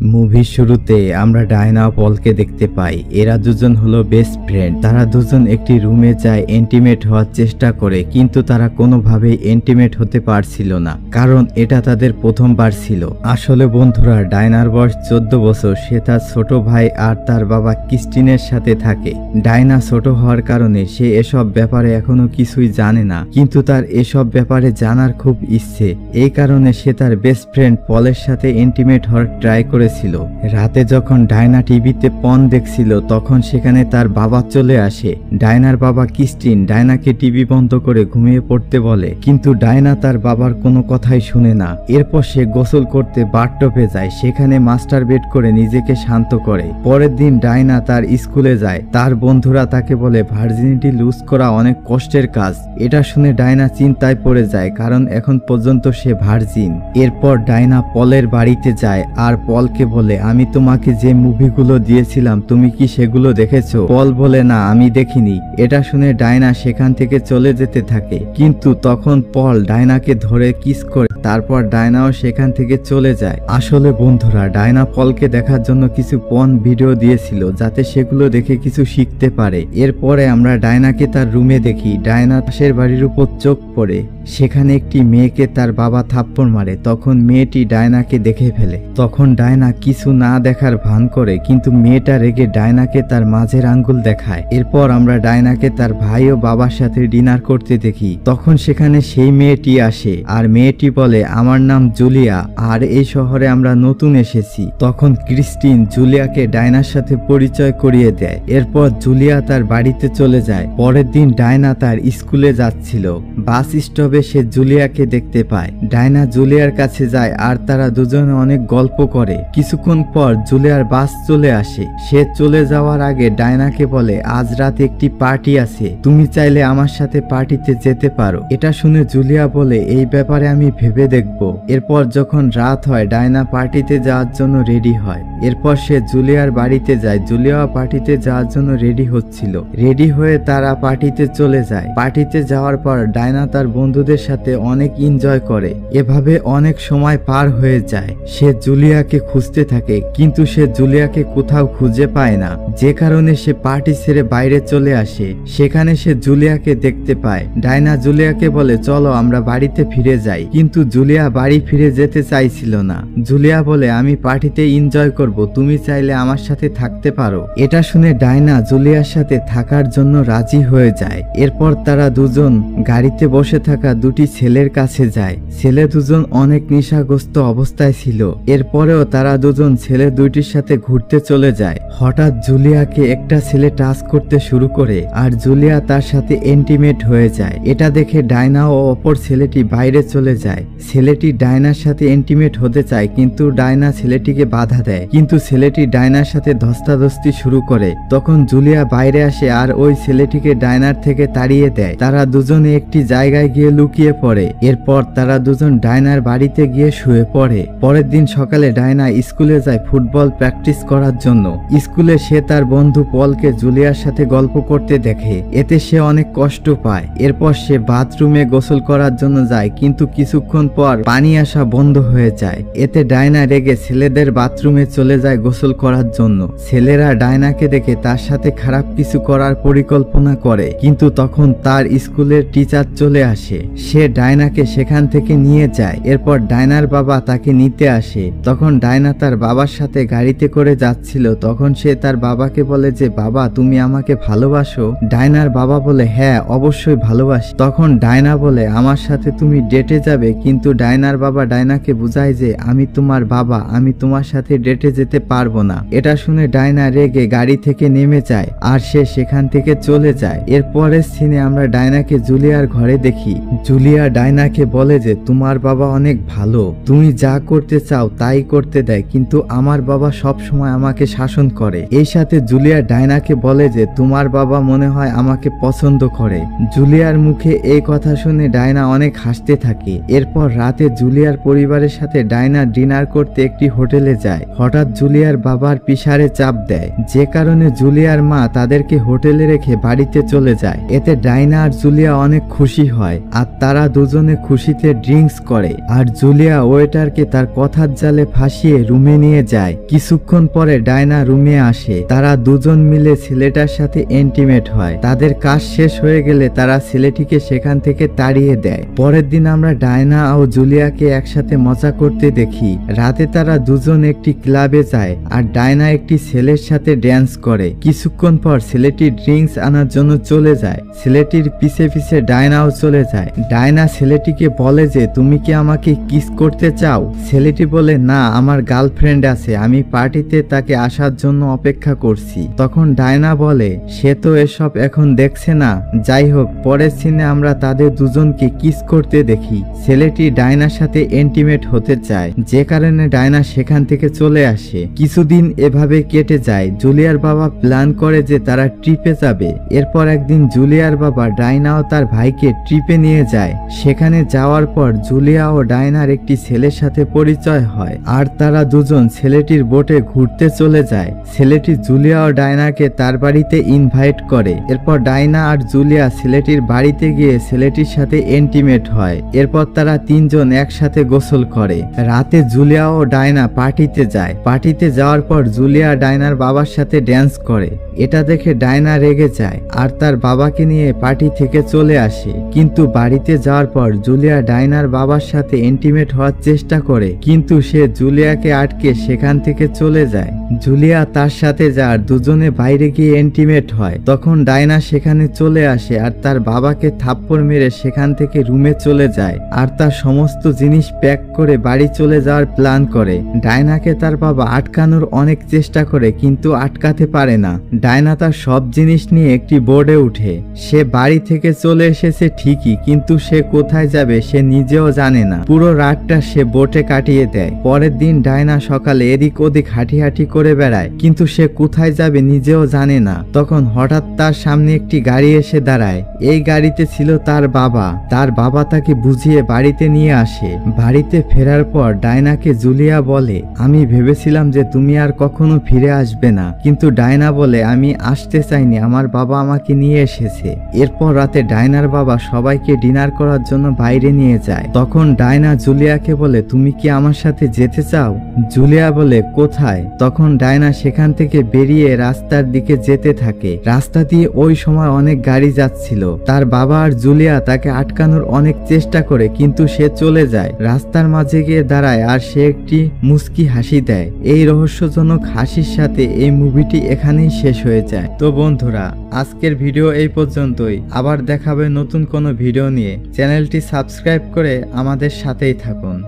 মুভির শুরুতে আমরা ডায়না পলকে দেখতে পাই। এরা দুজন হলো বেস্ট ফ্রেন্ড তারা দুজন একটি রুমে যায় এন্টিমেট হওয়ার চেষ্টা করে, কিন্তু তারা কোনোভাবেই এন্টিমেট হতে পারছিল না, কারণ এটা তাদের প্রথমবার ছিল। আসলে বন্ধুরা, ডায়নার বয়স চোদ্দ বছর, সে তার ছোট ভাই আর তার বাবা ক্রিস্টিনের সাথে থাকে। ডায়না ছোট হওয়ার কারণে সে এসব ব্যাপারে এখনও কিছুই জানে না, কিন্তু তার এসব ব্যাপারে জানার খুব ইচ্ছে। এই কারণে সে তার বেস্ট ফ্রেন্ড পলের সাথে এন্টিমেট হওয়ার ট্রাই করেছিল। রাতে যখন ডায়না টিভিতে পন দেখছিল, তখন সেখানে তার বাবা চলে আসে। ডায়নার বাবা ক্রিস্টিন ডায়নাকে টিভি বন্ধ করে ঘুমিয়ে পড়তে বলে, কিন্তু ডায়না তার বাবার কোনো কথাই শুনে না। এরপর সে গোসল করতে বাথটবে যায়, সেখানে মাস্টার বেড করে নিজেকে শান্ত করে। পরের দিন ডায়না তার স্কুলে যায়। তার বন্ধুরা তাকে বলে, ভার্জিনিটি লুজ করা অনেক কষ্টের কাজ। এটা শুনে ডায়না চিন্তায় পড়ে যায়, কারণ এখন পর্যন্ত সে ভার্জিন। এরপর ডায়না পলের বাড়িতে যায়, আর পলকে বলে, আমি তোমাকে যে মুভিগুলো দিয়েছিলাম, তুমি কি সেগুলো দেখেছ? পল বলে, না, আমি দেখিনি। এটা শুনে ডায়না সেখান থেকে চলে যেতে থাকে। কিন্তু তখন পল ডায়নাকে ধরে কিস করে তারপর ডায়নাও সেখান থেকে চলে যায়। আসলে বন্ধুরা, ডায়না পলকে দেখার জন্য কিছু পন ভিডিও দিয়েছিল যাতে সেগুলো দেখে কিছু শিখতে পারে। এরপরে আমরা ডায়নাকে তার রুমে দেখি। ডায়না পাশের বাড়ির উপর চোখ পড়ে। সেখানে একটি মেয়েকে তার বাবা থাপ্পড় মারে। তখন মেয়েটি ডায়নাকে দেখে ফেলে। তখন ডায়না কিছু না দেখার ভান করে, কিন্তু মেয়েটা রেগে ডায়নাকে তার মাঝের আঙ্গুল দেখায়। এরপর আমরা ডায়নাকে তার ভাই ও বাবার সাথে ডিনার করতে দেখি। তখন সেখানে সেই মেয়েটি আসে। আর মেয়েটি বলে আমার নাম জুলিয়া, আর এই শহরে আমরা নতুন এসেছি। তখন ক্রিস্টিন জুলিয়াকে ডায়নার সাথে পরিচয় করিয়ে দেয়। এরপর জুলিয়া তার বাড়িতে চলে যায়। পরের দিন ডায়না তার স্কুলে যাচ্ছিল। বাস স্টপে সে জুলিয়াকে দেখতে পায়। ডায়না জুলিয়ার কাছে যায়, আর তারা দুজনে অনেক গল্প করে। কিছুক্ষণ পর জুলিয়ার বাস চলে আসে। সে চলে যাওয়ার আগে ডায়নাকে বলে, আজ রাতে একটি পার্টি আছে। তুমি চাইলে আমার সাথে পার্টিতে যেতে পারো। এটা শুনে জুলিয়া বলে, এই ব্যাপারে আমি ভেবে দেখব। এরপর যখন রাত হয়, ডায়না পার্টিতে যাওয়ার জন্য রেডি হয়। এরপর সে জুলিয়ার বাড়িতে যায়। জুলিয়া পার্টিতে যাওয়ার জন্য রেডি হচ্ছিল। রেডি হয়ে তারা পার্টিতে চলে যায়। পার্টিতে যাওয়ার পর ডায়না তার বন্ধুদের সাথে অনেক এনজয় করে। এভাবে অনেক সময় পার হয়ে যায়। সে জুলিয়াকে খুঁজতে থাকে, কিন্তু সে জুলিয়াকে কোথাও খুঁজে পায় না। যে কারণে সে পার্টি ছেড়ে বাইরে চলে আসে। সেখানে সে জুলিয়াকে দেখতে পায়। ডায়না জুলিয়াকে বলে, চলো, আমরা বাড়িতে ফিরে যাই। কিন্তু জুলিয়া বাড়ি ফিরে যেতে চাইছিল না। জুলিয়া বলে, আমি পার্টিতে এনজয় করব, তুমি চাইলে আমার সাথে থাকতে পারো। এটা শুনে ডায়না জুলিয়ার সাথে থাকার জন্য রাজি হয়ে যায়। এরপর তারা দুজন গাড়িতে বসে থাকা দুটি ছেলের কাছে যায়। ছেলে দুজন অনেক নেশাগ্রস্ত অবস্থায় ছিল। এরপরেও তারা দুজন ছেলে দুইটির সাথে ঘুরতে চলে যায়। হঠাৎ জুলিয়াকে একটা ছেলে টাচ করতে শুরু করে আর জুলিয়া তার সাথে এন্টিমেট হয়ে যায়। এটা দেখে ডায়না ও অপর ছেলেটি বাইরে চলে যায়। ছেলেটি ডায়নার সাথে এন্টিমেট হতে চায়, কিন্তু ডায়না ছেলেটিকে বাধা দেয়। কিন্তু ছেলেটি ডায়নার সাথে ধস্তাধস্তি শুরু করে। তখন জুলিয়া বাইরে আসে আর ওই ছেলেটিকে ডায়নার থেকে তাড়িয়ে দেয়। তারা দুজনে একটি জায়গায় গিয়ে লুকিয়ে পড়ে। এরপর তারা দুজন ডায়নার বাড়িতে গিয়ে শুয়ে পড়ে। পরের দিন সকালে ডায়না স্কুলে যায় ফুটবল প্র্যাকটিস করার জন্য। স্কুলে সে তার বন্ধু পলকে জুলিয়ার সাথে গল্প করতে দেখে। এতে সে অনেক কষ্ট পায়। এরপর সে বাথরুমে গোসল করার জন্য যায়, কিন্তু কিছুক্ষণ পর পানি আসা বন্ধ হয়ে যায়। এতে ডায়না রেগে ছেলেদের বাথরুমে চলে যায় গোসল করার জন্য। ছেলেরা ডায়নাকে দেখে তার সাথে খারাপ কিছু করার পরিকল্পনা করে, কিন্তু তখন তার স্কুলের টিচার চলে আসে। সে ডায়নাকে সেখান থেকে নিয়ে যায়, এরপর ডায়নার বাবা তাকে নিতে আসে। তখন ডায়না তার বাবার সাথে গাড়িতে করে যাচ্ছিল, তখন সে তার বাবাকে বলে যে, বাবা, তুমি আমাকে ভালোবাসো? ডায়নার বাবা বলে হ্যাঁ অবশ্যই ভালোবাসি। তখন ডায়না বলে, আমার সাথে তুমি ডেটে যাবে, কিন্তু ডায়নার বাবা ডায়নাকে বুঝায় যে আমি তোমার বাবা, আমি তোমার সাথে ডেটে যেতে পারব না। এটা শুনে ডায়না রেগে গাড়ি থেকে নেমে যায় আর সে সেখান থেকে চলে যায়। এরপরের সিনে আমরা ডায়নাকে জুলিয়ার ঘরে দেখি। জুলিয়া ডায়নাকে বলে যে, তোমার বাবা অনেক ভালো। তুমি যা করতে চাও তাই করতে দেয়, কিন্তু আমার বাবা সব সময় আমাকে শাসন করে। এই সাথে জুলিয়া ডায়নাকে বলে যে, তোমার বাবা মনে হয় আমাকে পছন্দ করে। জুলিয়ার মুখে এই কথা শুনে ডায়না অনেক হাসতে থাকে। এরপর রাতে জুলিয়ার পরিবারের সাথে ডায়না ডিনার করতে একটি হোটেলে যায়। হঠাৎ জুলিয়ার বাবার পিসারে চাপ দেয়। যে কারণে জুলিয়ার মা তাদেরকে হোটেলে রেখে বাড়িতে চলে যায়। এতে ডাইনা আর জুলিয়া অনেক খুশি হয় আর তারা দুজনে খুশিতে ড্রিঙ্কস করে। আর জুলিয়া ওয়েটারকে তার কথার জালে ফাঁসিয়ে রুমে নিয়ে যায়। কিছুক্ষণ পরে ডায়না রুমে আসে। তারা দুজন মিলে ছেলেটার সাথে এন্টিমেট হয়। তাদের কাজ শেষ হয়ে গেলে তারা ছেলেটিকে সেখান থেকে তাড়িয়ে দেয়। পরের দিন আমরা ডায়না ও জুলিয়াকে একসাথে মজা করতে দেখি। রাতে তারা দুজন একটি ক্লাবে যায় আর ডায়না একটি ছেলের সাথে ড্যান্স করে। কিছুক্ষণ পর ছেলেটি ড্রিঙ্কস আনার জন্য চলে যায়। ছেলেটির পিছে পিছে ডায়নাও চলে যায়। ডায়না ছেলেটিকে বলে যে, তুমি কি আমাকে কিস করতে চাও? ছেলেটি বলে, না, আমার গার্লফ্রেন্ড আছে। আমি পার্টিতে তাকে আসার জন্য অপেক্ষা করছি। তখন ডায়না বলে, সে তো এসব এখন দেখছে না। যাই হোক, পরের সিনে আমরা তাদের দুজনকে কিস করতে দেখি। ছেলেটি ডায়নার সাথে এন্টিমেট হতে চায়। যে কারণে ডায়না সেখান থেকে চলে আসে। কিছুদিন এভাবে কেটে যায়। জুলিয়ার বাবা প্ল্যান করে যে তারা ট্রিপে যাবে। এরপর একদিন জুলিয়ার বাবা ডায়না ও তার ভাইকে ট্রিপে নিয়ে যায়। সেখানে যাওয়ার পর জুলিয়া ও ডায়নার একটি ছেলের সাথে পরিচয় হয়। আর তারা দুজন ছেলেটির বোটে ঘুরতে চলে যায়। ছেলেটি জুলিয়া ও ডায়নাকে তার বাড়িতে ইনভাইট করে। এরপর ডায়না আর জুলিয়া ছেলেটির বাড়িতে গিয়ে ছেলেটির সাথে এন্টিমেট হয়। এরপর তারা তিনজন একসাথে গোসল করে। রাতে জুলিয়া ও ডায়না পার্টিতে যায়। পার্টিতে যাওয়ার পর জুলিয়া ডায়নার বাবার সাথে ড্যান্স করে। এটা দেখে ডায়না রেগে যায় আর তার বাবাকে নিয়ে পার্টি থেকে চলে আসে। কিন্তু বাড়িতে যাওয়ার পর জুলিয়া ডায়নার বাবার সাথে এন্টিমেট হওয়ার চেষ্টা করে। কিন্তু সে জুলিয়াকে আটকে সেখান থেকে চলে যায়। জুলিয়া তার সাথে যার দুজনে বাইরে গিয়ে এন্টিমেট হয়। তখন ডায়না সেখানে চলে আসে আর তার বাবাকে থাপ্পড় মেরে সেখান থেকে রুমে চলে যায়। আর তার সমস্ত জিনিস প্যাক করে বাড়ি চলে যাওয়ার প্ল্যান করে। ডায়নাকে তার বাবা আটকানোর অনেক চেষ্টা করে, কিন্তু আটকাতে পারে না। ডায়না তার সব জিনিস নিয়ে একটি বোর্ডে উঠে। সে বাড়ি থেকে চলে এসেছে ঠিকই, কিন্তু সে কোথায় যাবে সে নিজেও জানে না। পুরো রাতটা সে বোটে কাটিয়ে দেয়। পরের দিন ডায়না সকালে এদিক ওদিক হাঁটি হাঁটি করে বেড়ায়, কিন্তু সে কোথায় যাবে নিজেও জানে না। তখন হঠাৎ তার সামনে একটি গাড়ি এসে দাঁড়ায়। এই গাড়িতে ছিল তার বাবা। তার বাবা তাকে বুঝিয়ে বাড়িতে নিয়ে আসে। বাড়িতে ফেরার পর ডায়নাকে জুলিয়া বলে, আমি ভেবেছিলাম যে তুমি আর কখনো ফিরে আসবে না। কিন্তু ডায়না বলে, আমি আসতে চাইনি, আমার বাবা আমাকে নিয়ে এসেছে। এরপর রাতে ডায়নার বাবা সবাইকে ডিনার করার জন্য বাইরে নিয়ে যায়। তখন ডায়না জুলিয়াকে বলে, তুমি কি আমার সাথে যেতে চাও? জুলিয়া বলে, কোথায়? তখন ডায়না সেখান থেকে বেরিয়ে রাস্তার দিকে যেতে থাকে। রাস্তা দিয়ে ওই সময় অনেক গাড়ি যাচ্ছিল। তার বাবা আর জুলিয়া তাকে আটকানোর অনেক চেষ্টা করে, কিন্তু সে চলে যায়। রাস্তার মাঝে গিয়ে দাঁড়ায় আর সে একটি মুস্কি হাসি দেয়। এই রহস্যজনক হাসির সাথে এই মুভিটি এখানেই শেষ হয়ে যায়। তো বন্ধুরা, আজকের ভিডিও এই পর্যন্তই। আবার দেখাবে নতুন কোনো ভিডিও নিয়ে। চ্যানেলটি সাবস্ক্রাইব করে আমাদের সাথেই থাকুন।